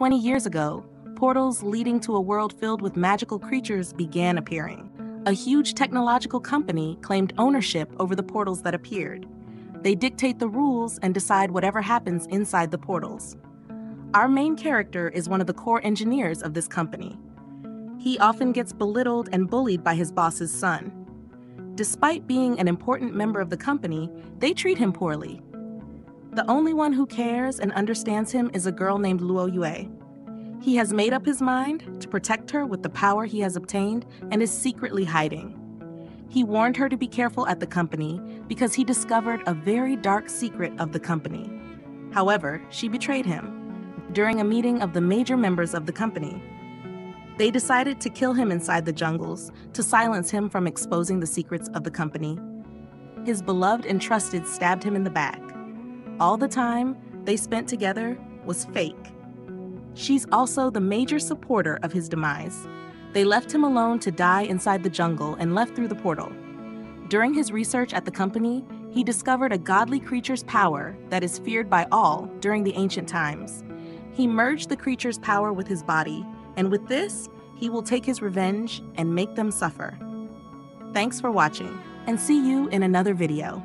20 years ago, portals leading to a world filled with magical creatures began appearing. A huge technological company claimed ownership over the portals that appeared. They dictate the rules and decide whatever happens inside the portals. Our main character is one of the core engineers of this company. He often gets belittled and bullied by his boss's son. Despite being an important member of the company, they treat him poorly. The only one who cares and understands him is a girl named Luo Yue. He has made up his mind to protect her with the power he has obtained and is secretly hiding. He warned her to be careful at the company because he discovered a very dark secret of the company. However, she betrayed him during a meeting of the major members of the company. They decided to kill him inside the jungles to silence him from exposing the secrets of the company. His beloved and trusted stabbed him in the back. All the time they spent together was fake. She's also the major supporter of his demise. They left him alone to die inside the jungle and left through the portal. During his research at the company, he discovered a godly creature's power that is feared by all during the ancient times. He merged the creature's power with his body, and with this, he will take his revenge and make them suffer. Thanks for watching, and see you in another video.